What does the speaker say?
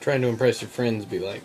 trying to impress your friends be like?